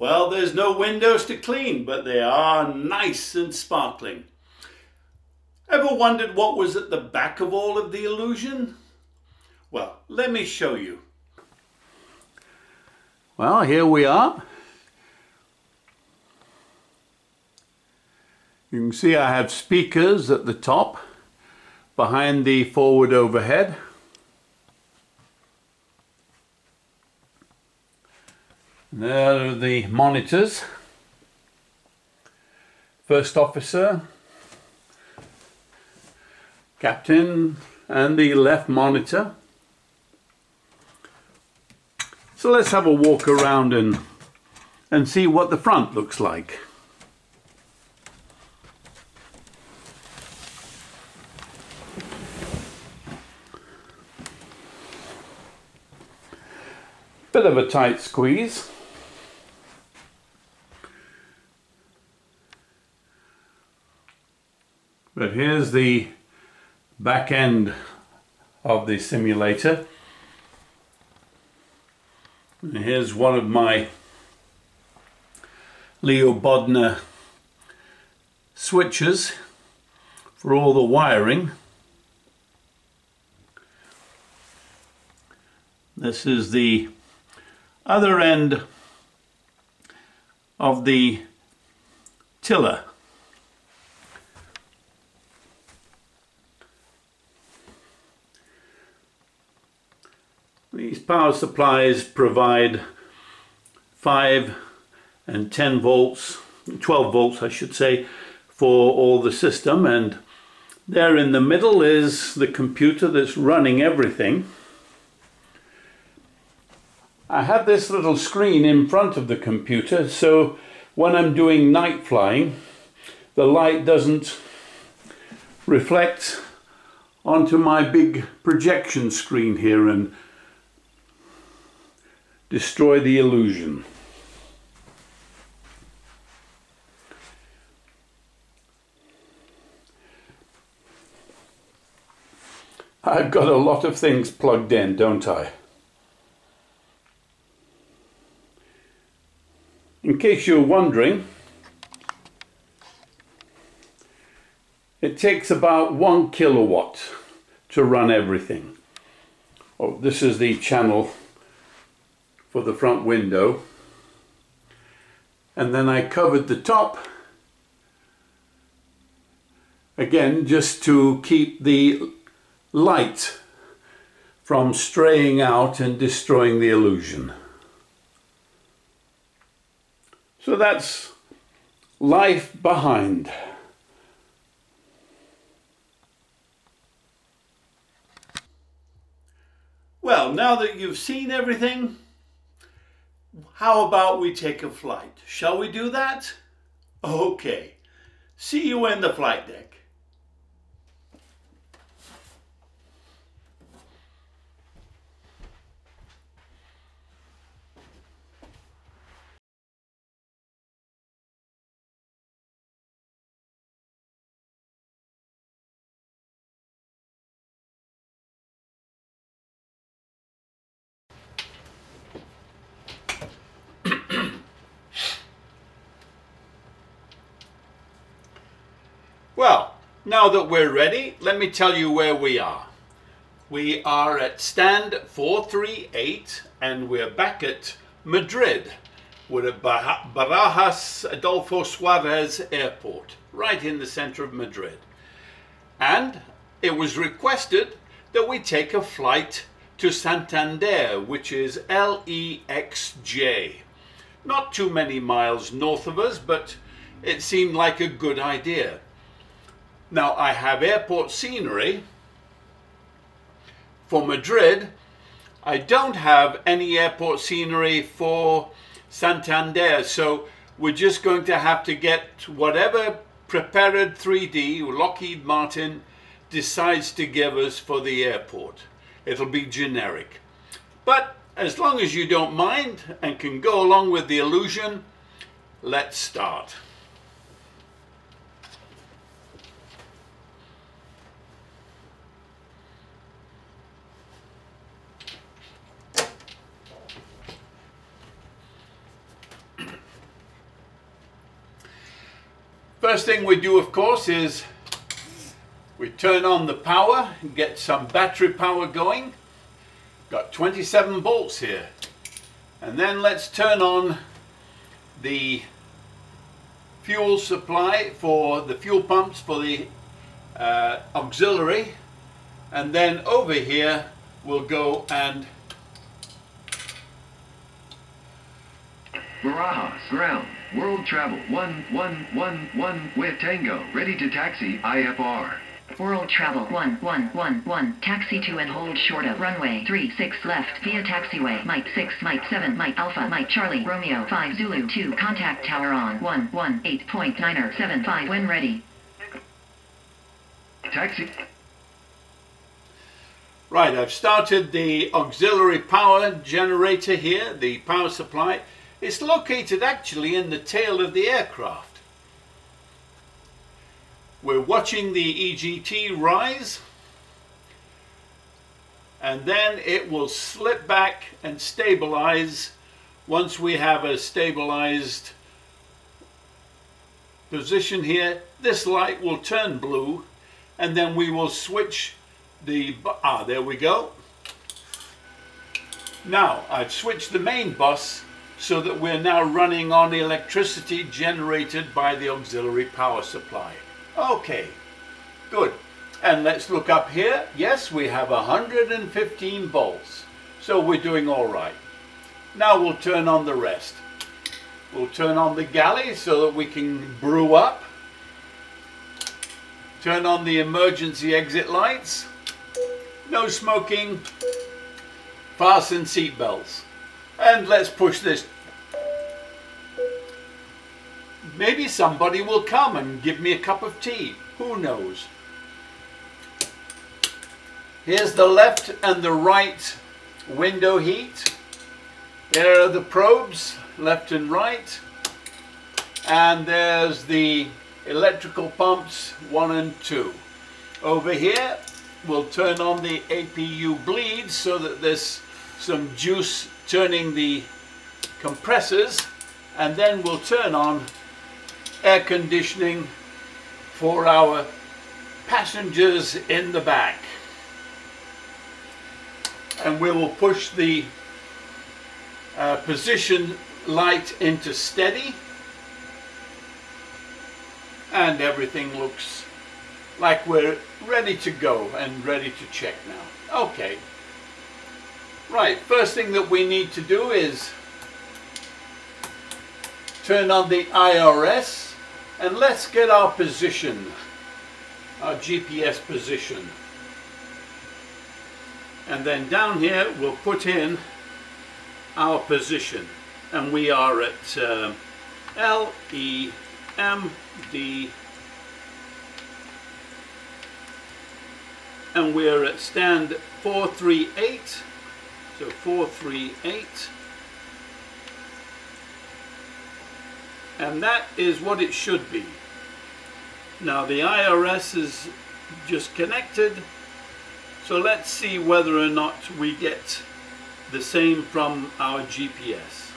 Well, there's no windows to clean, but they are nice and sparkling. Ever wondered what was at the back of all of the illusion? Well, let me show you. Well, here we are. You can see I have speakers at the top behind the forward overhead. There are the monitors. First officer, captain, and the left monitor. So let's have a walk around and, and see what the front looks like. Bit of a tight squeeze. But here's the back end of the simulator. And here's one of my Leo Bodnar switches for all the wiring. This is the other end of the tiller. These power supplies provide 5 and 10 volts, 12 volts I should say, for all the system and there in the middle is the computer that's running everything. I have this little screen in front of the computer so when I'm doing night flying the light doesn't reflect onto my big projection screen here and destroy the illusion. I've got a lot of things plugged in, don't I? In case you're wondering, it takes about one kilowatt to run everything. Oh, this is the channel for the front window. And then I covered the top again just to keep the light from straying out and destroying the illusion. So that's life behind. Well, now that you've seen everything, how about we take a flight? Shall we do that? Okay. See you in the flight deck. Well, now that we're ready, let me tell you where we are. We are at stand 438 and we're back at Madrid. We're at Barajas Adolfo Suarez Airport, right in the center of Madrid. And it was requested that we take a flight to Santander, which is LEXJ. Not too many miles north of us, but it seemed like a good idea. Now I have airport scenery for Madrid. I don't have any airport scenery for Santander, so we're just going to have to get whatever Prepar3D Lockheed Martin decides to give us for the airport. It'll be generic. But as long as you don't mind and can go along with the illusion, let's start. First thing we do, of course, is we turn on the power and get some battery power going. Got 27 volts here. And then let's turn on the fuel supply for the fuel pumps for the uh, auxiliary. And then over here we'll go and ground, world travel, 1111 with Tango, ready to taxi, IFR. World travel 1111, taxi to and hold short of runway. 36 left. Via taxiway. Mike 6 Mike 7 Mike Alpha Mike Charlie Romeo 5 Zulu 2 contact tower on. 118.9er 75 when ready. Taxi, Right, I've started the auxiliary power generator here, the power supply. It's located actually in the tail of the aircraft. We're watching the EGT rise and then it will slip back and stabilize once we have a stabilized position here. This light will turn blue and then we will switch the, ah, there we go. Now, I've switched the main bus so that we're now running on electricity generated by the auxiliary power supply. Okay, good. And let's look up here. Yes, we have 115 volts. So we're doing all right. Now we'll turn on the rest. We'll turn on the galley so that we can brew up. Turn on the emergency exit lights. No smoking. Fasten seat belts. And let's push this. Maybe somebody will come and give me a cup of tea. Who knows? Here's the left and the right window heat. There are the probes, left and right. And there's the electrical pumps, one and two. Over here, we'll turn on the APU bleed so that there's some juice turning the compressors. And then we'll turn on air conditioning for our passengers in the back. And we will push the uh, position light into steady. And everything looks like we're ready to go and ready to check now. Okay. Right, first thing that we need to do is turn on the IRS and let's get our position, our GPS position. And then down here we'll put in our position. And we are at uh, L E M D. And we're at stand 438 so 438 and that is what it should be. Now the IRS is just connected. So let's see whether or not we get the same from our GPS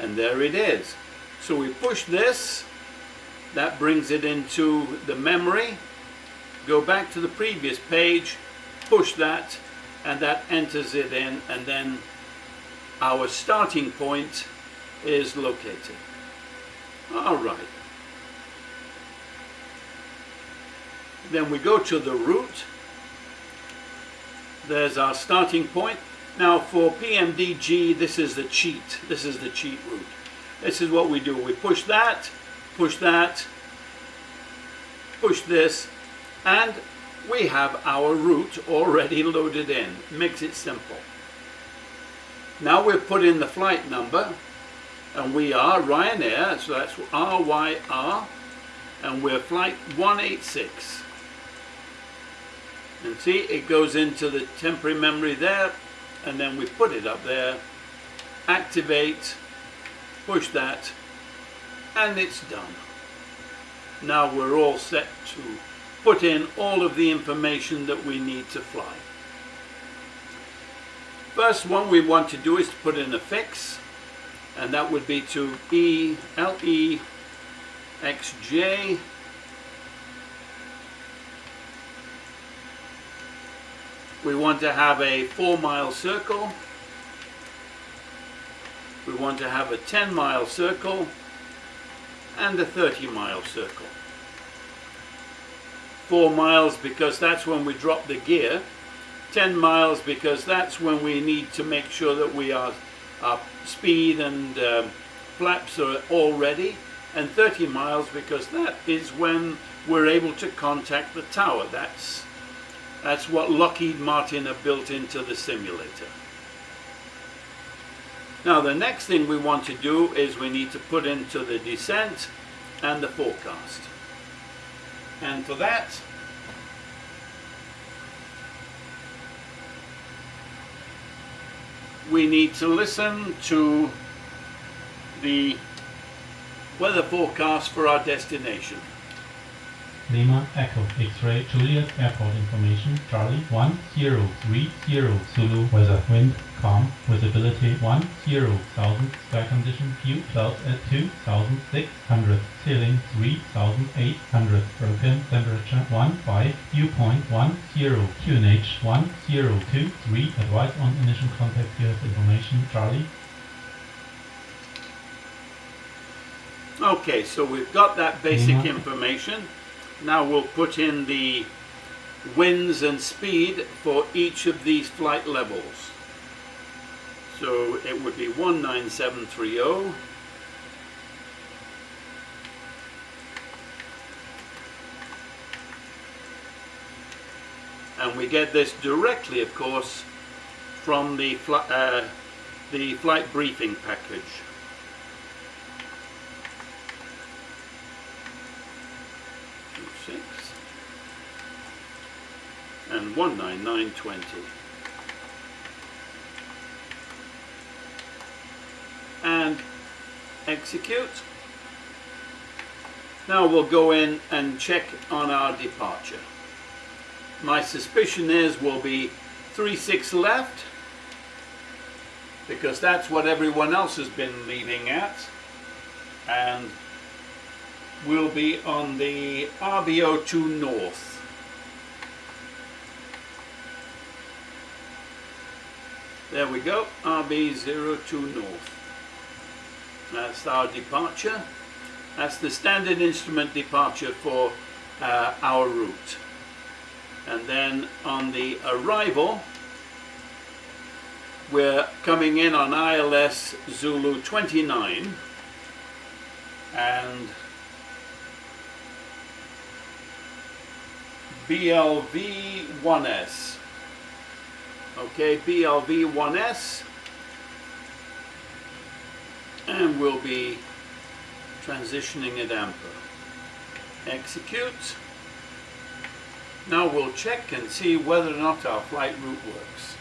and there it is. So we push this. That brings it into the memory. Go back to the previous page push that and that enters it in and then our starting point is located. All right. Then we go to the route. there's our starting point. Now for PMDG this is the cheat. This is the cheat route this is what we do. We push that push that push this and we have our route already loaded in. Makes it simple. Now we've put in the flight number and we are Ryanair so that's RYR and we're flight 186 and see it goes into the temporary memory there and then we put it up there activate push that and it's done. Now we're all set to put in all of the information that we need to fly first one we want to do is to put in a fix and that would be to E L E X J We want to have a four mile circle. We want to have a 10 mile circle and a 30 mile circle. Four miles because that's when we drop the gear. 10 miles because that's when we need to make sure that we are, our speed and um, flaps are all ready. And 30 miles because that is when we're able to contact the tower. That's that's what Lockheed Martin have built into the simulator. Now the next thing we want to do is we need to put into the descent and the forecast. And for that, we need to listen to the weather forecast for our destination. Lima Echo X-ray Juliet Airport information Charlie 1030 Zulu weather wind calm visibility 10,000 sky condition few clouds at 2,600 ceiling 3,800 broken temperature 15 dewpoint 10 QNH 1023 advice on initial contact US information Charlie Okay, so we've got that basic Lima. information. Now we'll put in the winds and speed for each of these flight levels. So it would be 19730 and we get this directly of course from the, fl uh, the flight briefing package. Six and 19920. And execute. Now we'll go in and check on our departure. My suspicion is we'll be three six left because that's what everyone else has been leaving at. And we'll be on the RBO2 North. There we go, RB02 North. That's our departure. That's the standard instrument departure for uh, our route. And then on the arrival, we're coming in on ILS Zulu 29 and BLV 1S. Okay, BLV 1S. And we'll be transitioning at AMPA. Execute. Now we'll check and see whether or not our flight route works.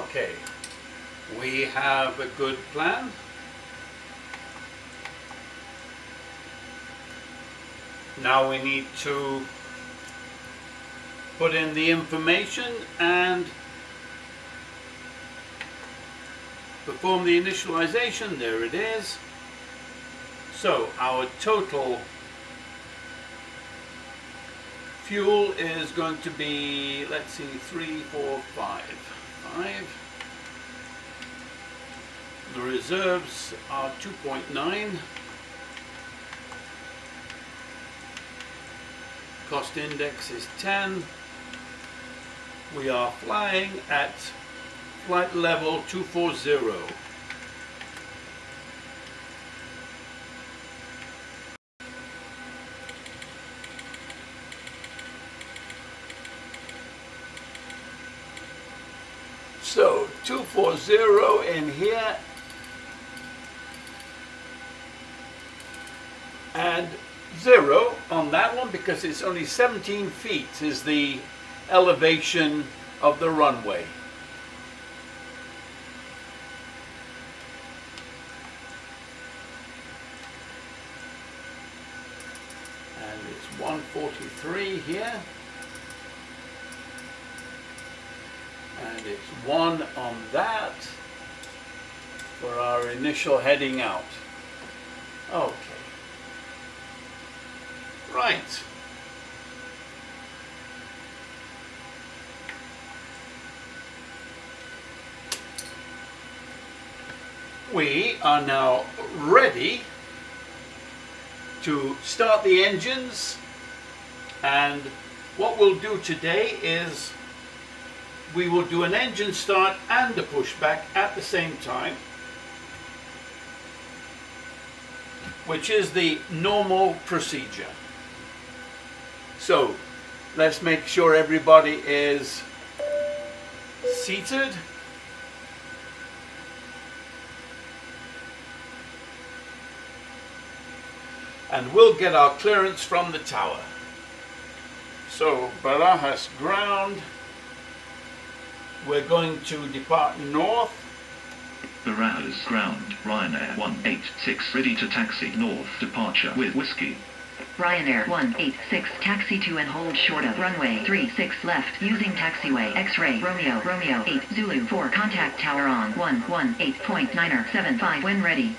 Okay, we have a good plan. Now we need to put in the information and perform the initialization. There it is. So our total fuel is going to be, let's see, three, four, five. Five. The reserves are 2.9. cost index is 10. We are flying at flight level 240. So 240 in here and zero on that one because it's only 17 feet is the elevation of the runway. And it's 143 here. And it's one on that for our initial heading out. Okay. Right. We are now ready to start the engines and what we'll do today is we will do an engine start and a pushback at the same time which is the normal procedure. So let's make sure everybody is seated. And we'll get our clearance from the tower. So Barajas ground. We're going to depart north. Barajas ground, Ryanair 186 ready to taxi north departure with whiskey. Ryanair 186 taxi to and hold short of runway 36 left using taxiway X-ray Romeo Romeo 8 Zulu 4 contact tower on 118.9er 75 when ready.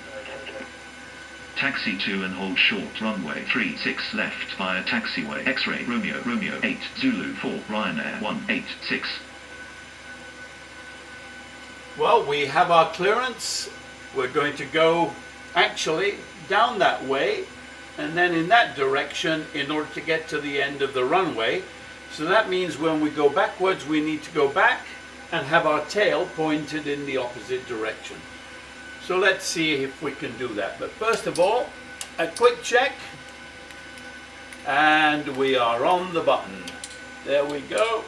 Taxi to and hold short runway 36 left via taxiway X-ray Romeo Romeo 8 Zulu 4 Ryanair 186. Well, we have our clearance. We're going to go actually down that way and then in that direction in order to get to the end of the runway. So that means when we go backwards, we need to go back and have our tail pointed in the opposite direction. So let's see if we can do that. But first of all, a quick check. And we are on the button. There we go.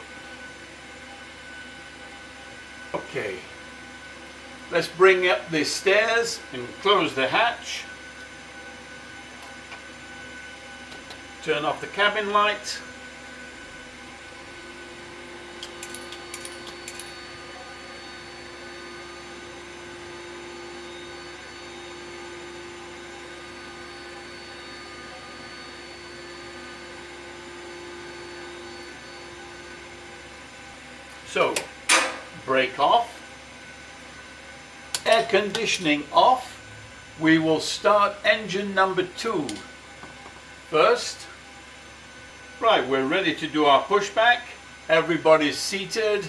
Okay. Let's bring up the stairs and close the hatch. Turn off the cabin light. So, brake off, air conditioning off. We will start engine number two first. Right, we're ready to do our pushback. Everybody's seated.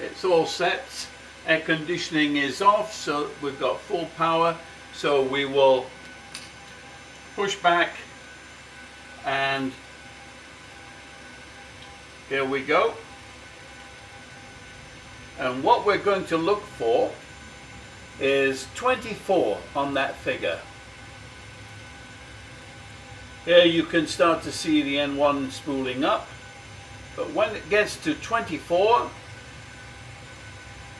It's all set. Air conditioning is off, so we've got full power. So we will push back and here we go. And what we're going to look for is 24 on that figure. Here you can start to see the N1 spooling up. But when it gets to 24,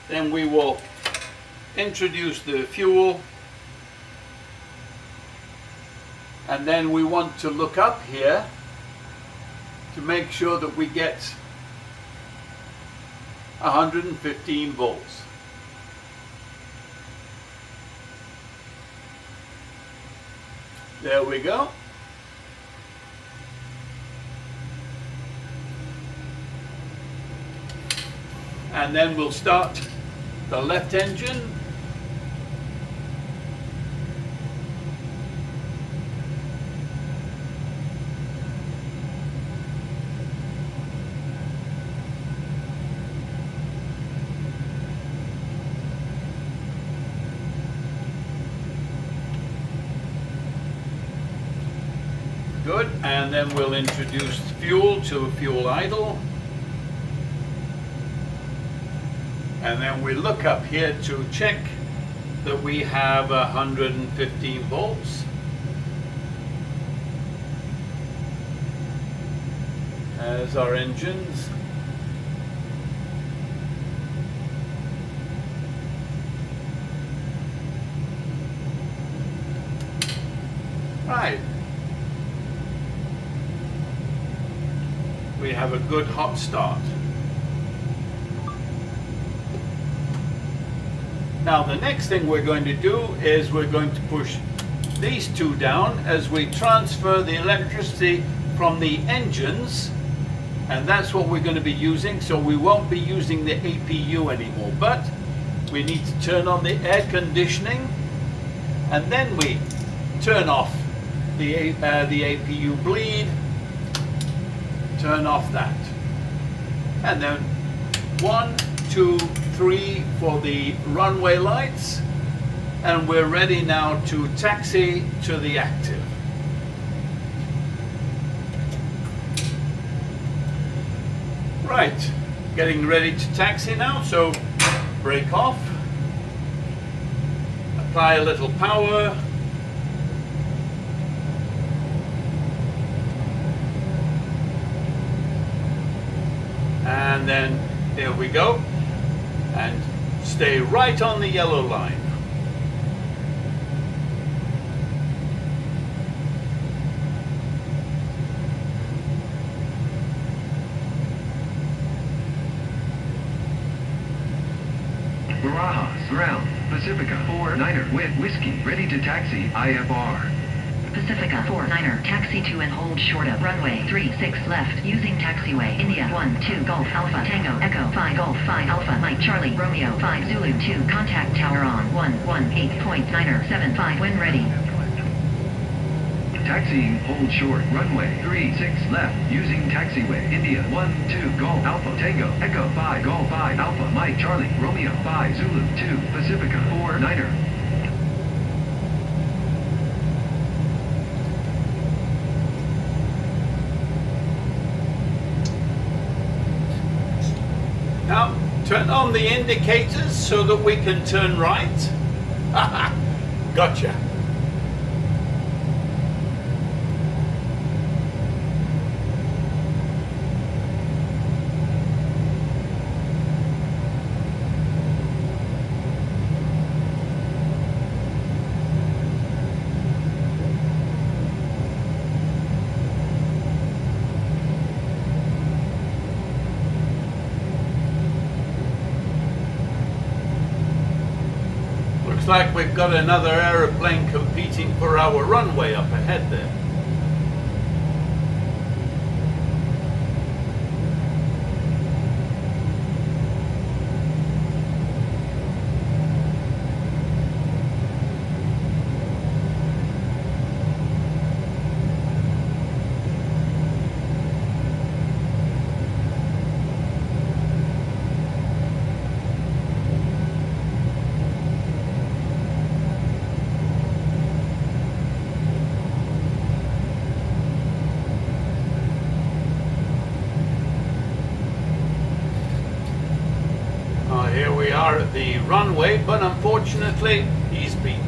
then we will introduce the fuel. And then we want to look up here to make sure that we get 115 volts. There we go. And then we'll start the left engine. We'll fuel to fuel idle. And then we look up here to check that we have 115 volts. As our engines. Right. We have a good hot start. Now the next thing we're going to do is we're going to push these two down as we transfer the electricity from the engines and that's what we're going to be using so we won't be using the APU anymore but we need to turn on the air conditioning and then we turn off the, uh, the APU bleed turn off that. And then one two three for the runway lights. And we're ready now to taxi to the active. Right, getting ready to taxi now, so brake off, apply a little power, and then there we go and stay right on the yellow line. Barajas, ground, Pacifica 4 Niner with whiskey, ready to taxi, IFR. Pacifica 49er, taxi to and hold short of runway. 36 left, using taxiway, India 1, 2, Golf, Alpha, Tango, Echo, 5, Golf, 5, Alpha, Mike, Charlie, Romeo, 5, Zulu, 2, contact tower on, 1, 1, 8.9er, 7, 5, when ready. Taxiing, hold short, runway 36 left, using taxiway, India 1, 2, Golf, Alpha, Tango, Echo, 5, Golf, 5, Alpha, Mike, Charlie, Romeo, 5, Zulu, 2, Pacifica 4 Niner. Now, turn on the indicators so that we can turn right. gotcha. Looks like we've got another aeroplane competing for our runway up ahead there. Oh, here we are at the runway, but unfortunately, he's beaten.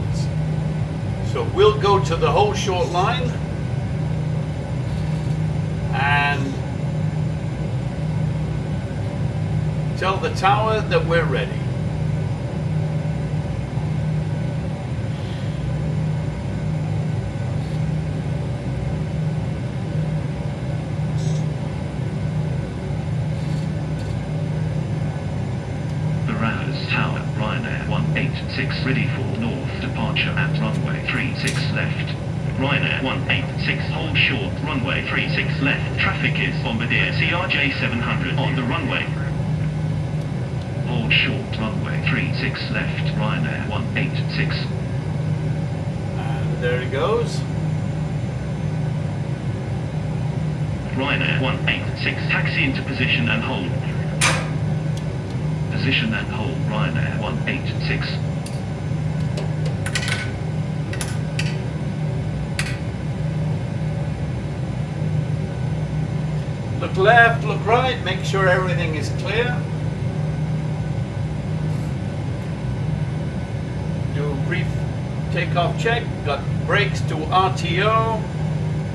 So we'll go to the whole short line and tell the tower that we're ready. Barajas Tower, Ryanair 186 ready for north departure at runway 36 left. Ryanair 186 hold short, runway 36 left. Traffic is Bombardier CRJ 700 on the runway. Hold short, runway 36 left, Ryanair 186. And there he goes. Ryanair 186 taxi into position and hold. Position and hold, Ryanair 186. Look left, look right, make sure everything is clear. Do a brief takeoff check. Got brakes to RTO,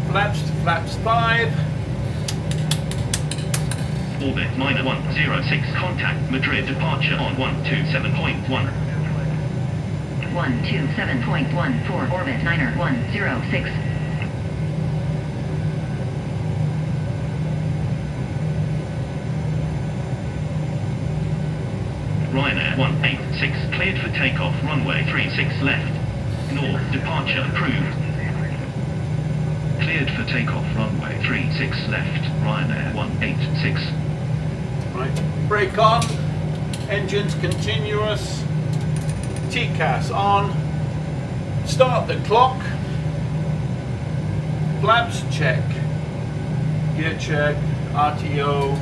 flaps to flaps 5. Orbit minor 106 contact Madrid departure on 127.1. 127.14 orbit niner 106. Ryanair 186 cleared for takeoff runway 36 left. North departure approved. Cleared for takeoff runway 36 left. Ryanair 186. Right, brake on, engines continuous, TCAS on, start the clock, flaps check, gear check, RTO,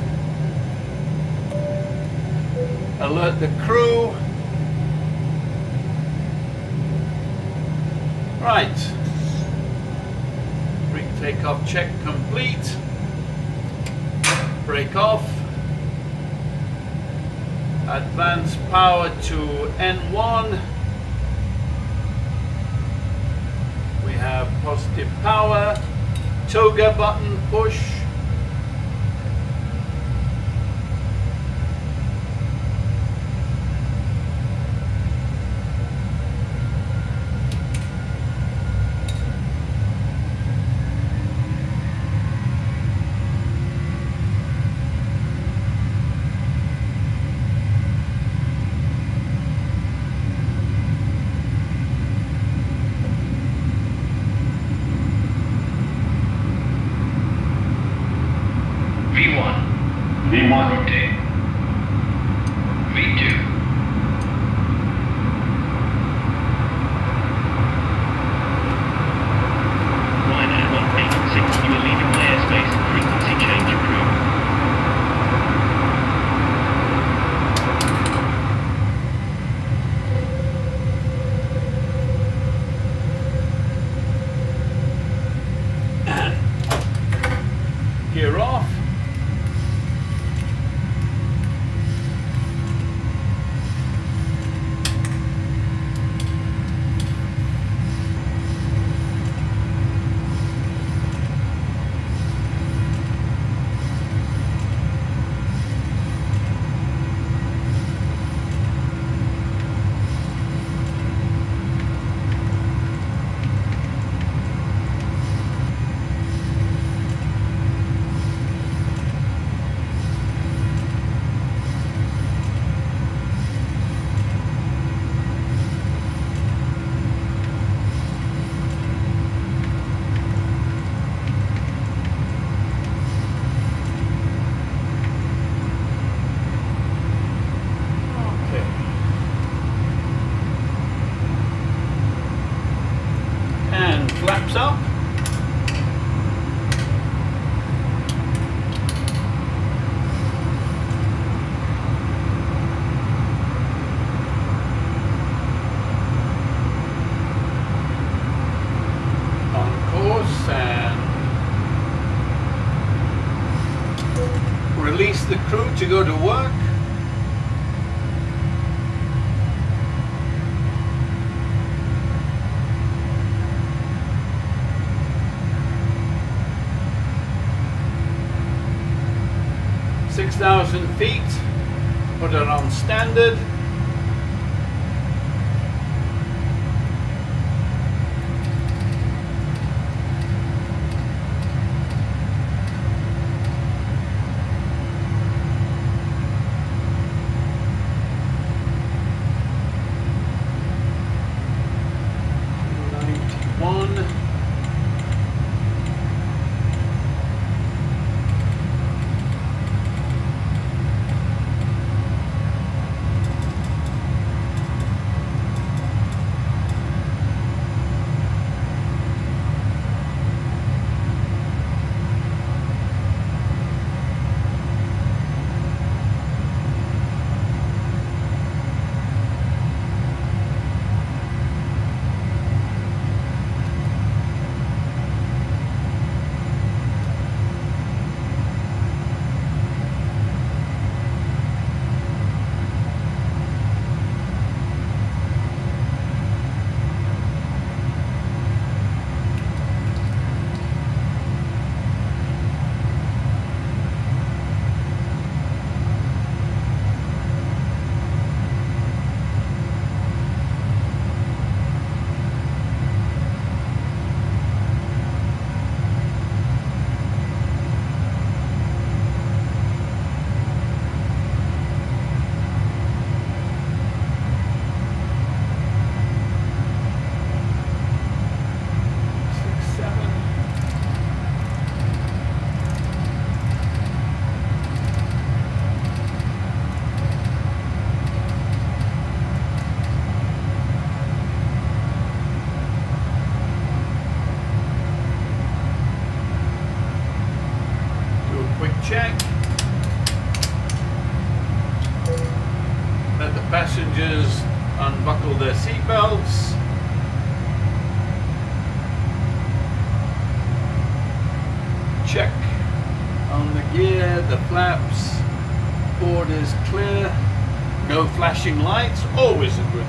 alert the crew. Right, brake takeoff check complete, brake off, advance power to N1. We have positive power, toga button push. V1. V1. Rotate.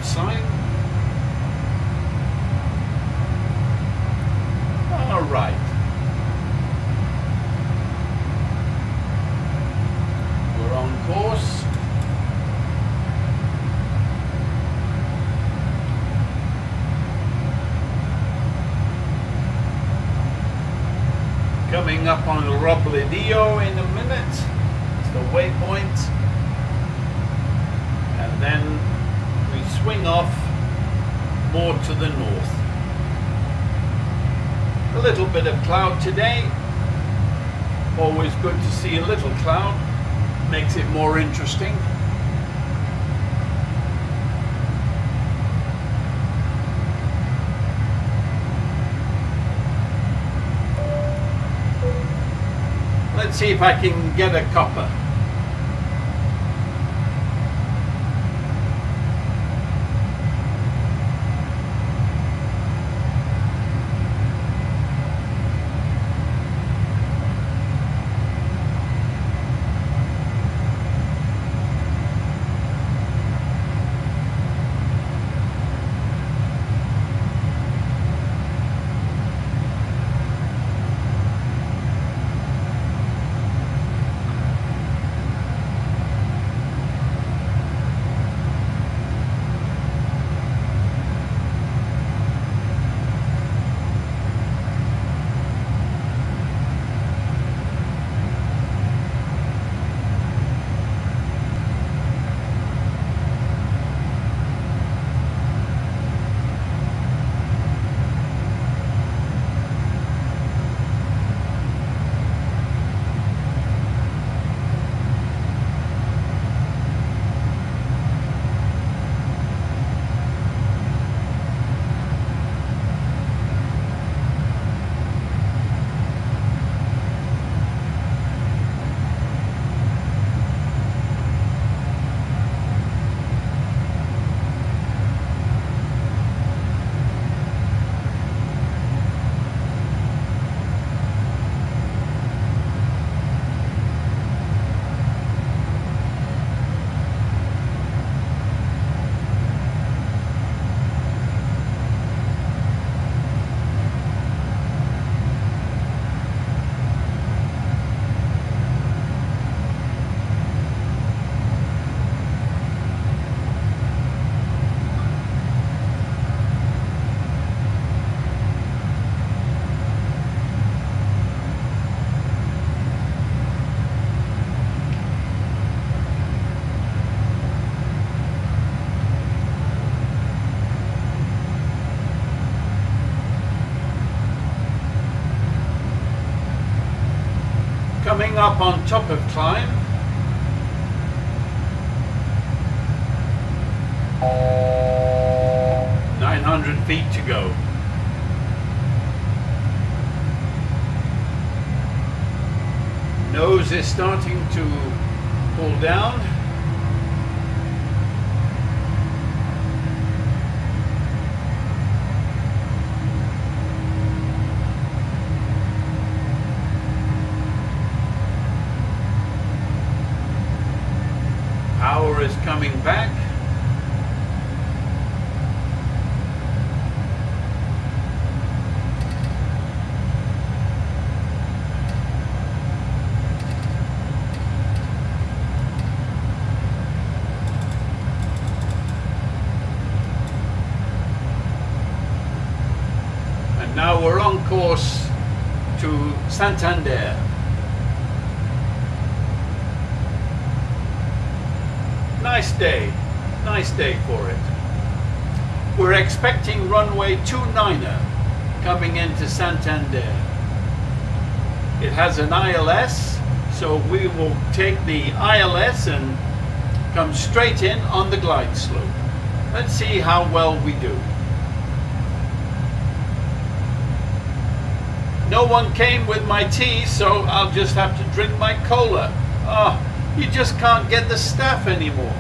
Always a good sign. All right. We're on course. Coming up on Robledillo in a minute. It's the waypoint. And then we swing off more to the north. A little bit of cloud today. Always good to see a little cloud. Makes it more interesting. Let's see if I can get a copper. Coming up on top of climb. Nine hundred feet to go. Nose is starting to pull down. Power is coming back. And now we're on course to Santander. Nice day, nice day for it. We're runway 29er coming into Santander. It has an ILS, so we will take the ILS and come straight in on the glide slope. Let's see how well we do. no one came with my tea, so I'll just have to drink my cola. Ah, you just can't get the staff anymore.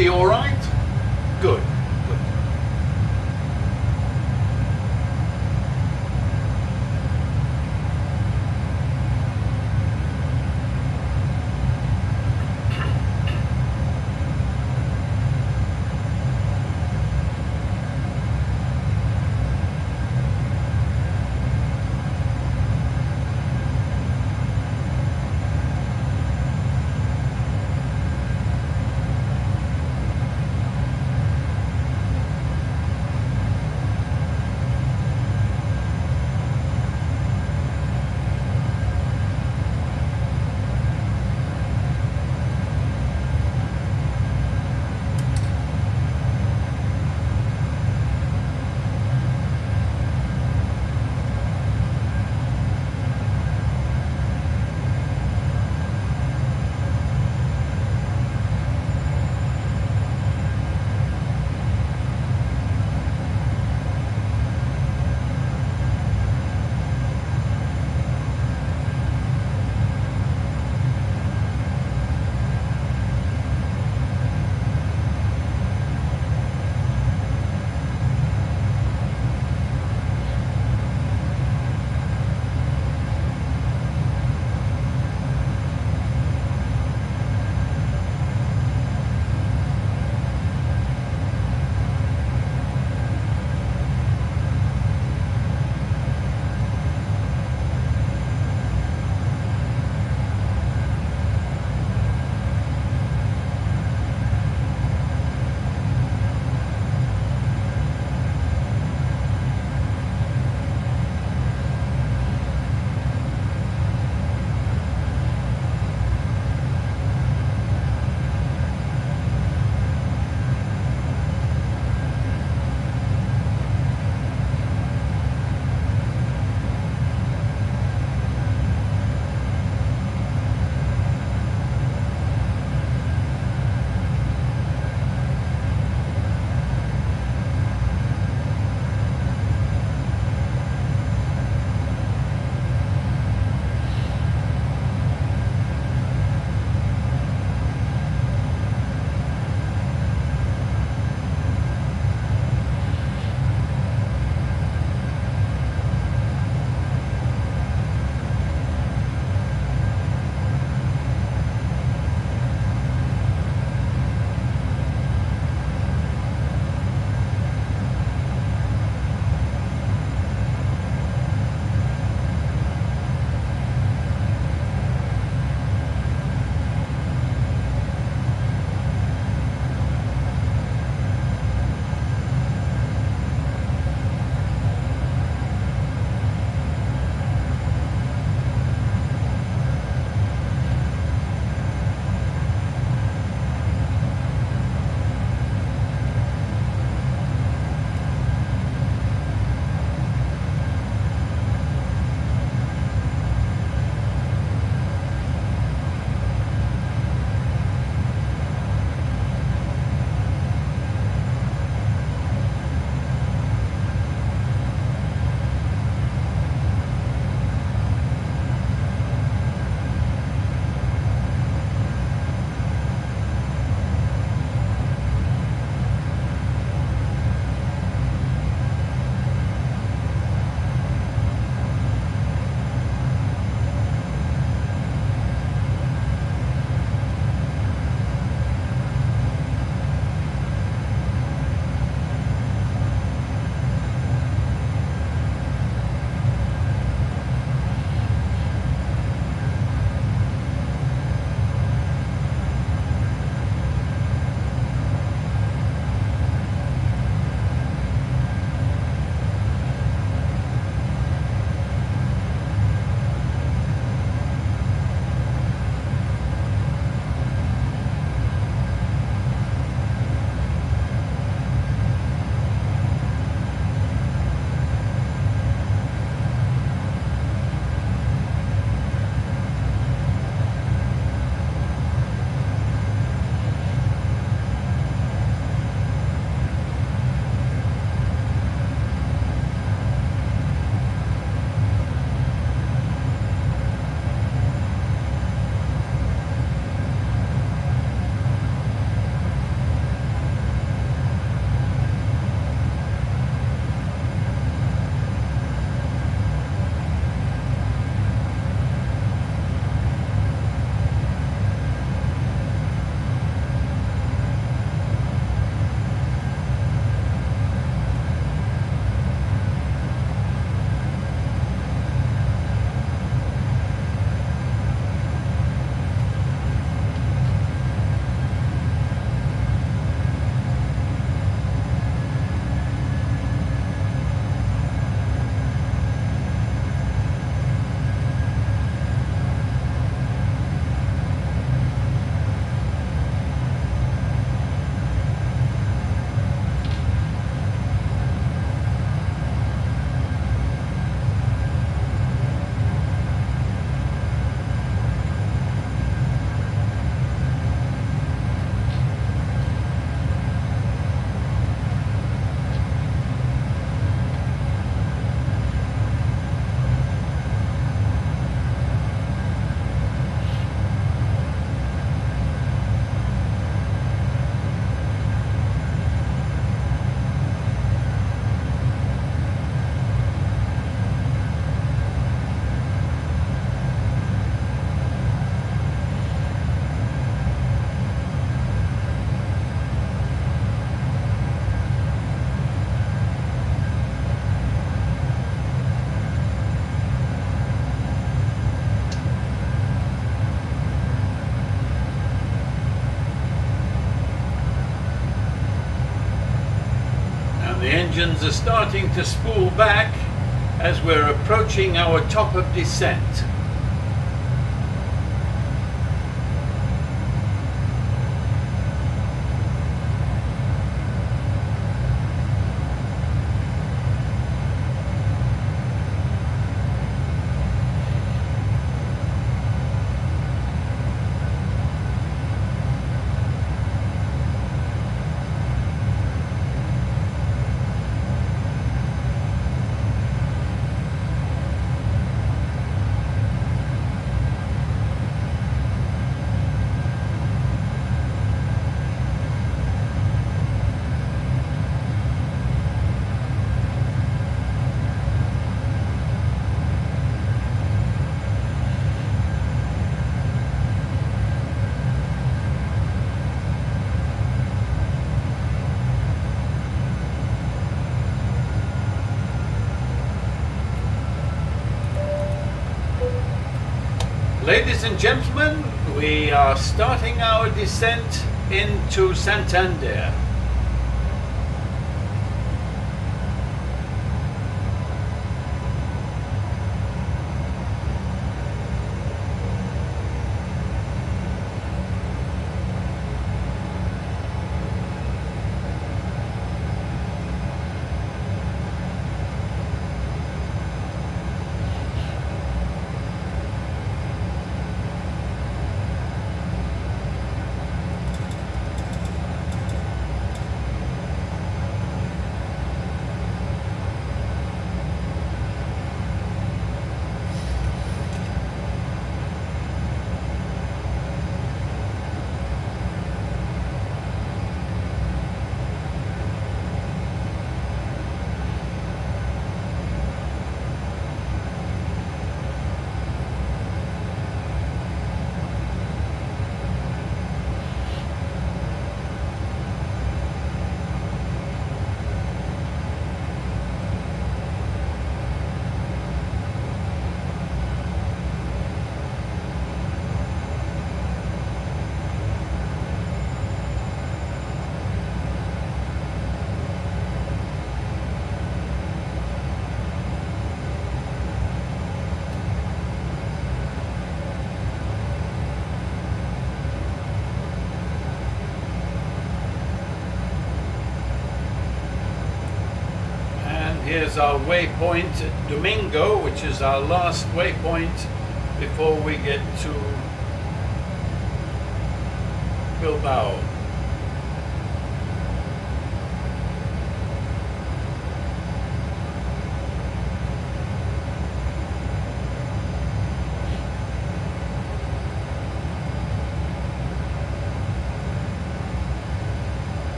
Can engines are starting to spool back as we're approaching our top of descent. Ladies and gentlemen, we are starting our descent into Santander. And here's our waypoint Domingo, which is our last waypoint before we get to Bilbao.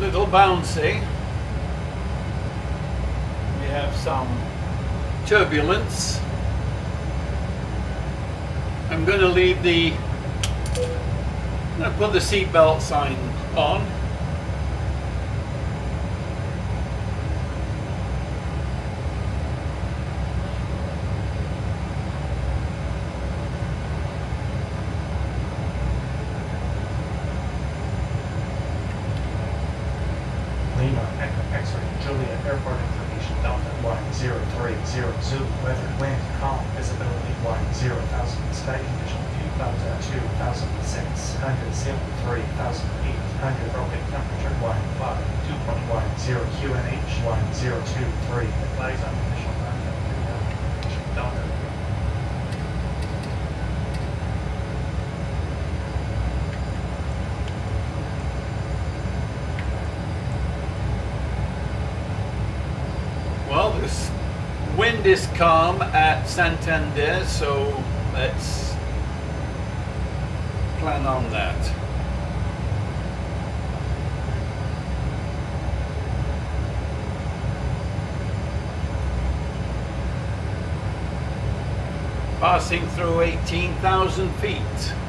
little bouncy. We have some turbulence. I'm going to leave the, I'm going to put the seatbelt sign on. Lima, Echo, X-ray, Juliet, airport information, Delta, 130 Zulu, weather, wind, calm, visibility, 10,000, sky condition, view clouds at 2,006, 103, 1,800, open temperature, 1, 5, 2.10, QNH, 1023, advise on condition wind is calm at Santander, so let's plan on that. Passing through 18,000 feet.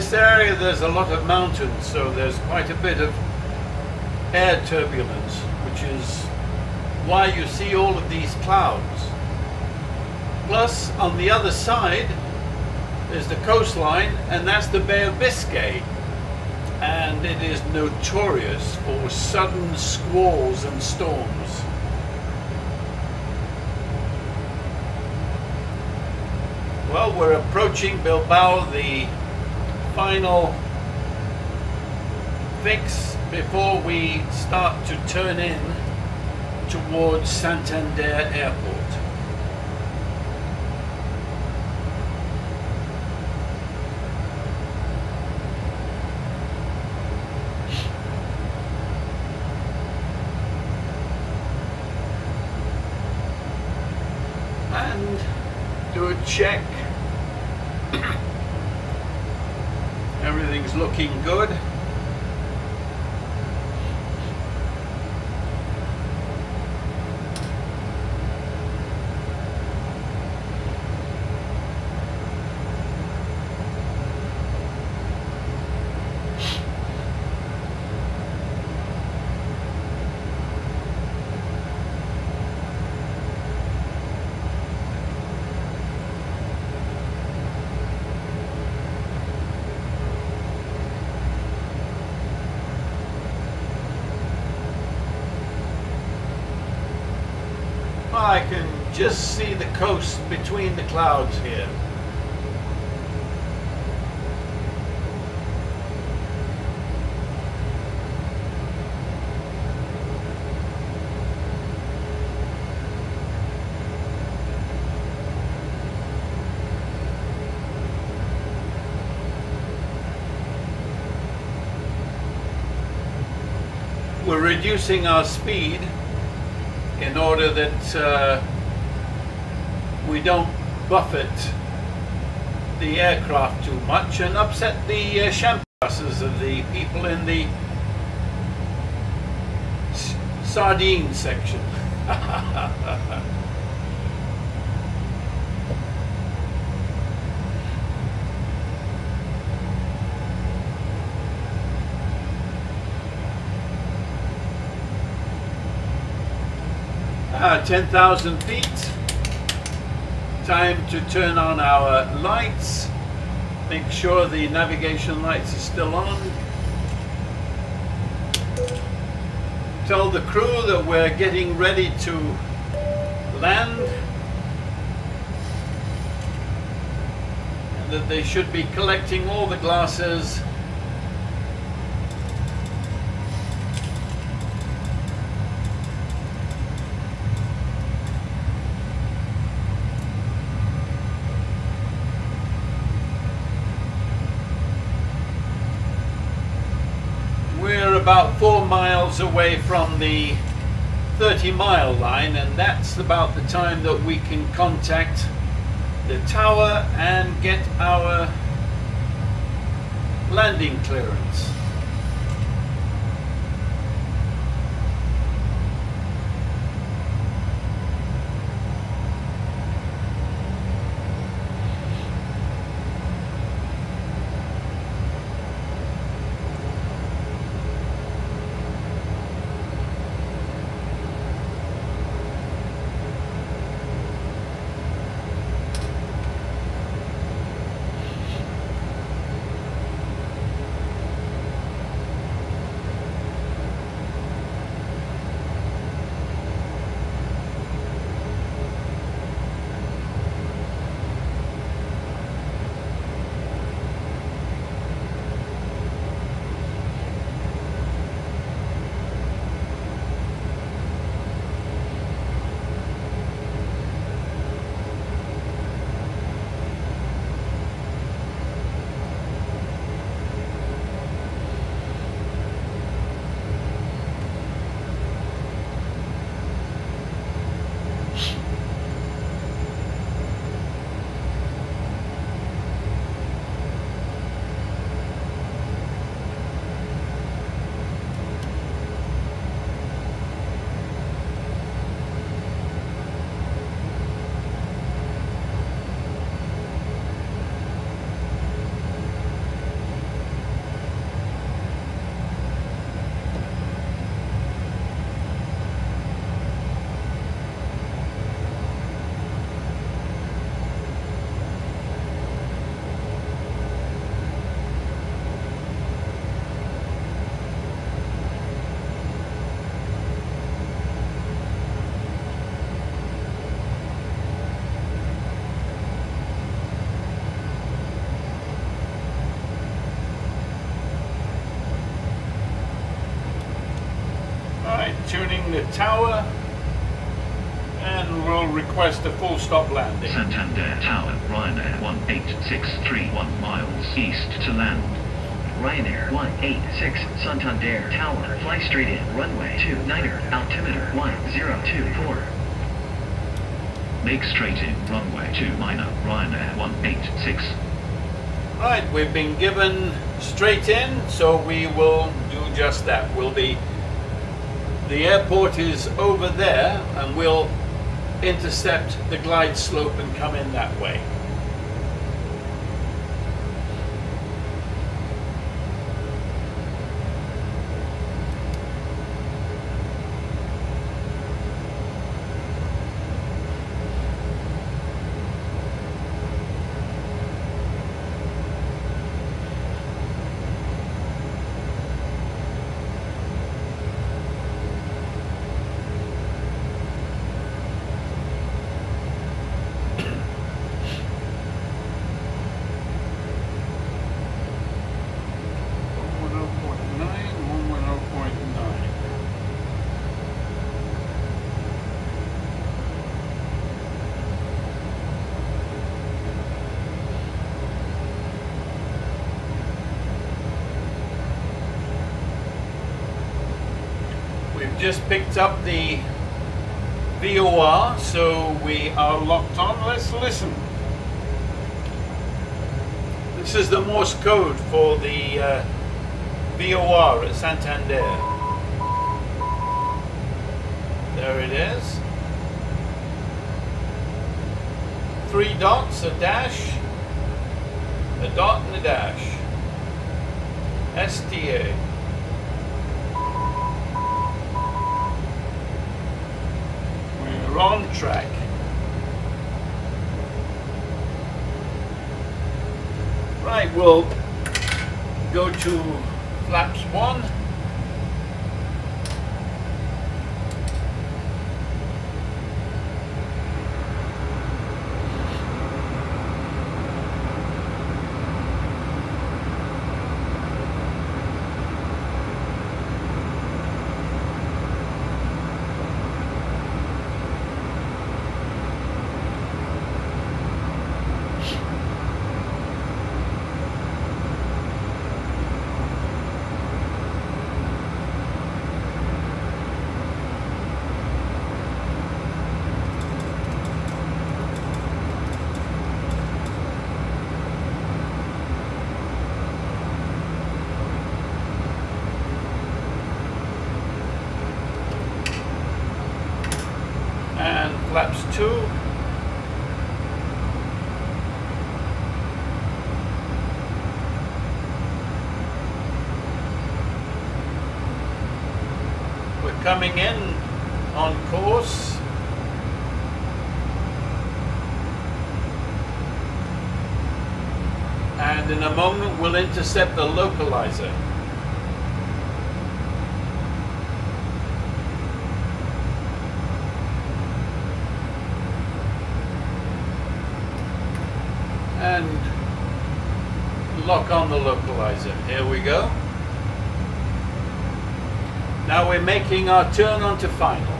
This area there's a lot of mountains, so there's quite a bit of air turbulence, which is why you see all of these clouds. Plus, on the other side is the coastline, and that's the Bay of Biscay. And it is notorious for sudden squalls and storms. Well, we're approaching Bilbao, the final fix before we start to turn in towards Santander Airport. And do a check. Everything's looking good. I can just see the coast between the clouds here. We're reducing our speed in order that uh, we don't buffet the aircraft too much and upset the uh, of the people in the sardine section. Uh, 10,000 feet. Time to turn on our lights. Make sure the navigation lights are still on. Tell the crew that we're getting ready to land. And that they should be collecting all the glasses We're about four miles away from the 30 mile line, and that's about the time that we can contact the tower and get our landing clearance. Approaching the tower and we'll request a full stop landing. Santander Tower, Ryanair 18631 miles east to land. Ryanair 186 Santander Tower. Fly straight in. Runway 29er. Altimeter 1024. Make straight in, runway 2 niner, Ryanair 186. Right, we've been given straight in, so we will do just that. We'll be, the airport is over there and we'll intercept the glide slope and come in that way. One one oh point nine, one one oh point nine. We've just picked up the VOR, so we are locked on. Let's listen. This is the Morse code for the uh, VOR at Santander. There it is. Three dots, a dash, a dot and a dash. STA. We're on track. We'll go to flaps one. and flaps two. We're coming in on course. And in a moment we'll intercept the localizer. and lock on the localizer. Here we go. Now we're making our turn onto final.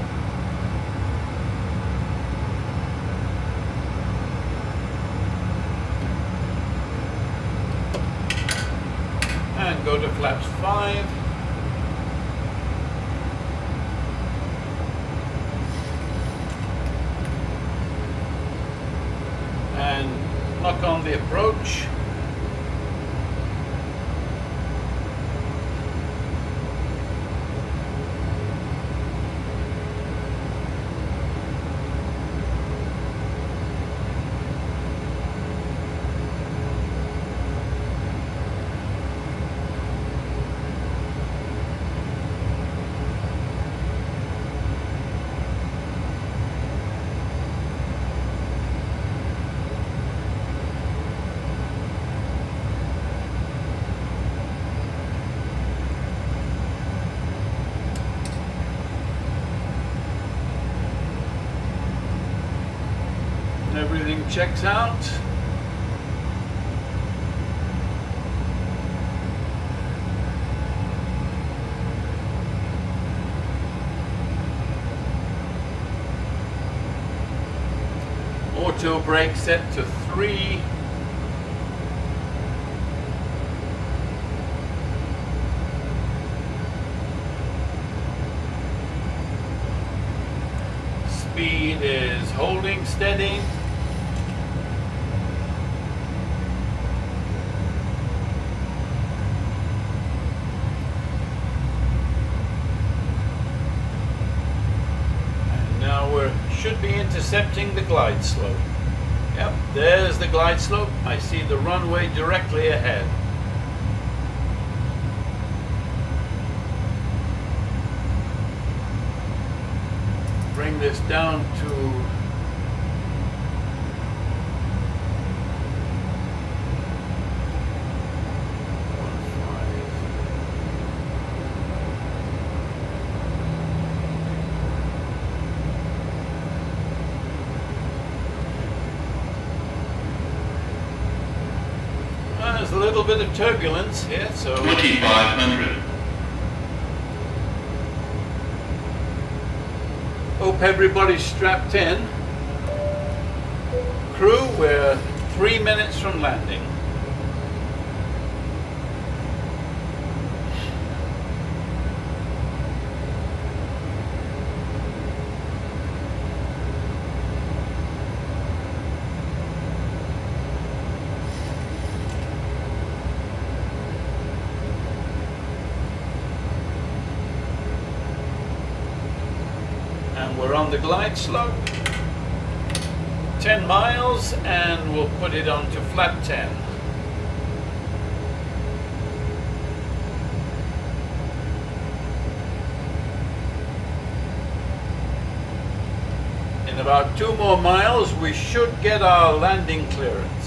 checks out. Auto brake set to three. Speed is holding steady. Glide slope. Yep, there's the glide slope. I see the runway directly ahead. Bring this down to Well, There's a little bit of turbulence here, so uh, 2500. hope everybody's strapped in. Crew, we're three minutes from landing. and we're slope. 10 miles and we'll put it onto flat 10. In about two more miles we should get our landing clearance.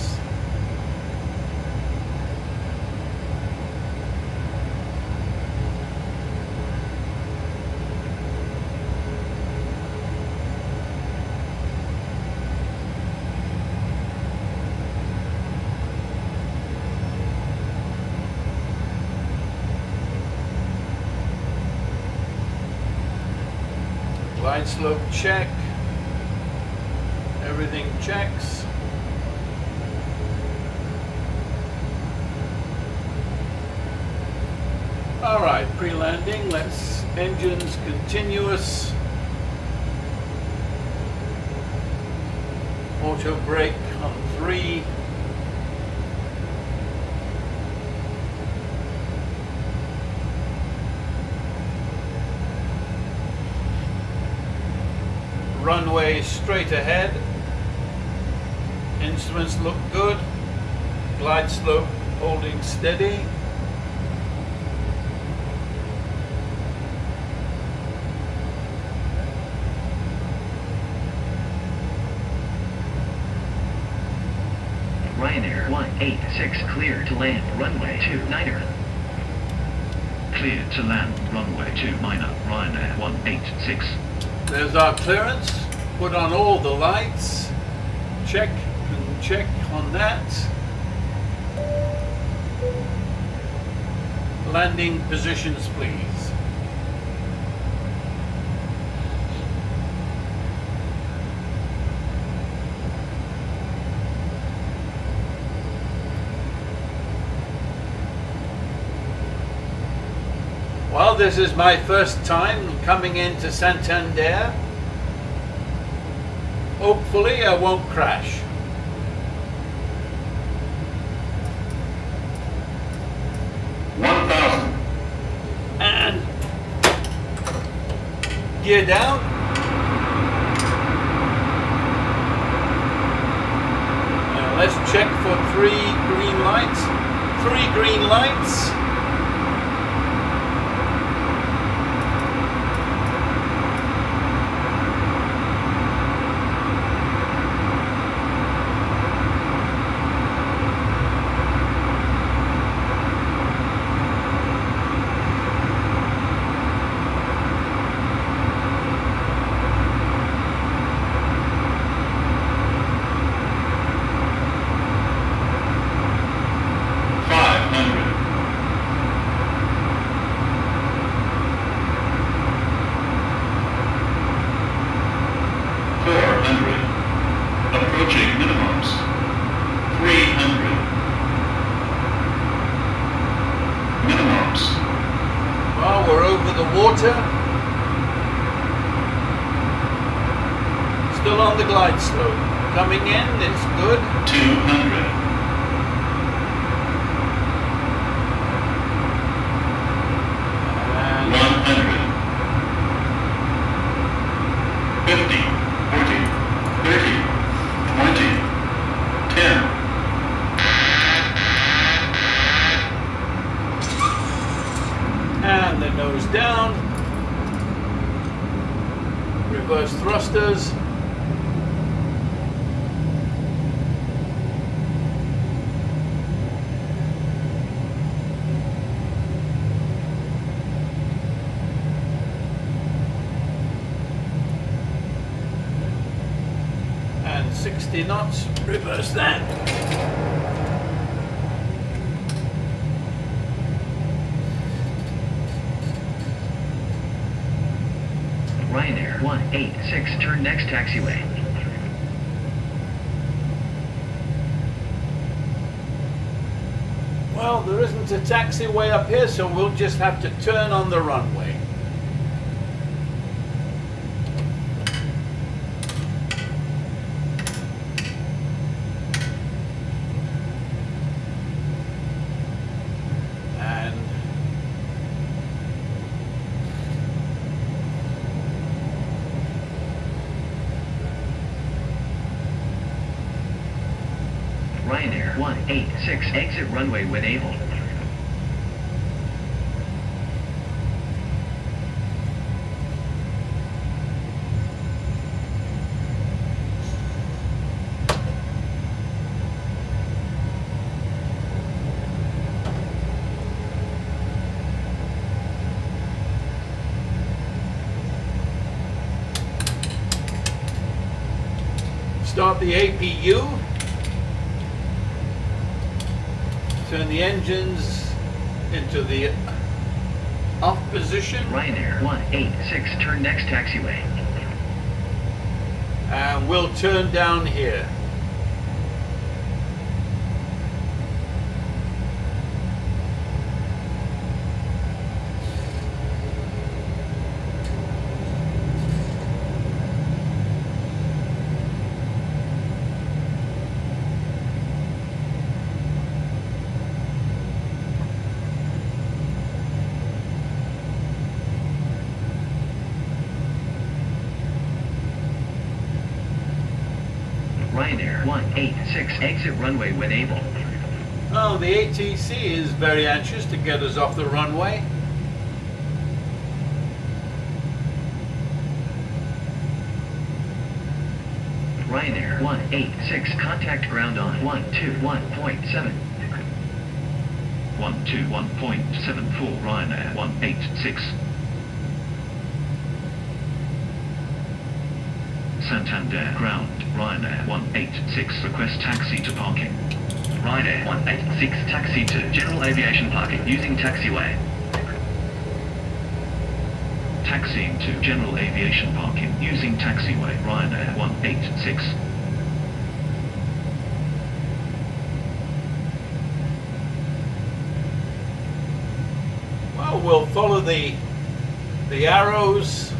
Glide slope check. Everything checks. All right, pre-landing, let's engines continuous. Auto brake on three. Runway straight ahead. Instruments look good. Glide slope holding steady. Ryanair 186 clear to land runway 29er. Clear to land runway 2 niner Ryanair 186. There's our clearance. Put on all the lights. Check and check on that. Landing positions, please. Well, this is my first time coming into Santander. Hopefully I won't crash. One thousand. And gear down. Now let's check for three green lights. Three green lights. Taxiway. Well, there isn't a taxiway up here, so we'll just have to turn on the runway. 86, turn next taxiway. And we'll turn down here. Exit runway when able. Oh, the ATC is very anxious to get us off the runway. Ryanair 186, contact ground on 121.7. 121.74 Ryanair 186. Santander ground, Ryanair 186 request taxi to parking. Ryanair 186 taxi to general aviation parking using taxiway. Taxiing to general aviation parking using taxiway Ryanair 186. Well, we'll follow the the arrows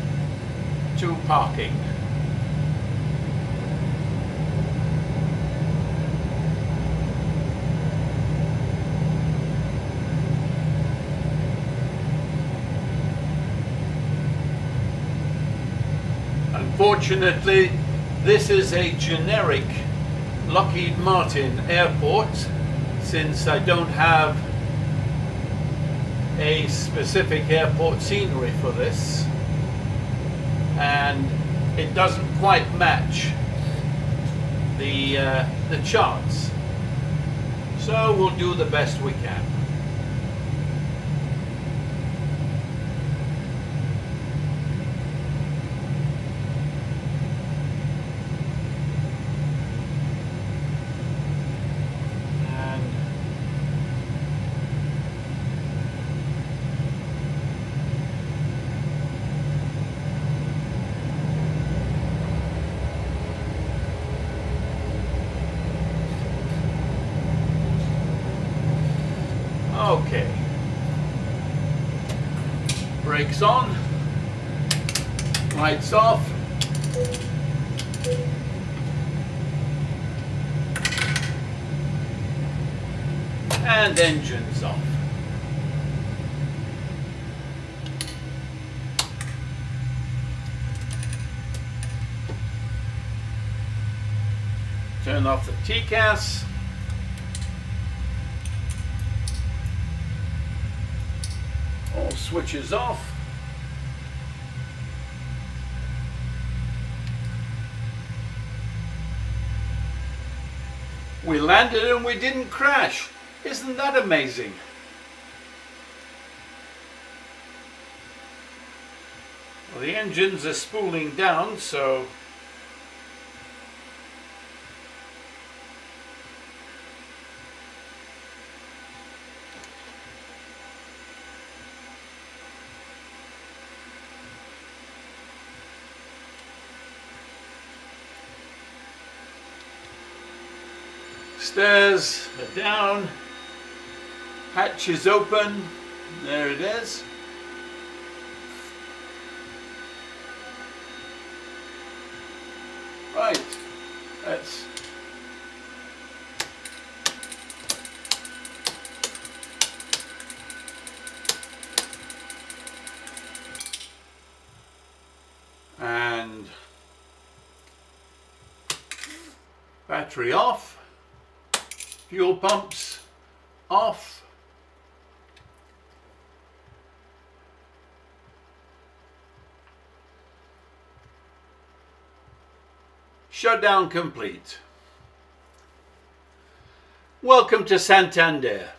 to parking. Unfortunately, this is a generic Lockheed Martin airport since I don't have a specific airport scenery for this and it doesn't quite match the uh, the charts. So we'll do the best we can and Brakes on. Lights off. And engines off. Turn off the TCAS. All switches off. We landed and we didn't crash. Isn't that amazing? Well, the engines are spooling down, so Stairs are down. Hatch is open. There it is. Right. Let's and battery off fuel pumps off. Shutdown complete. Welcome to Santander.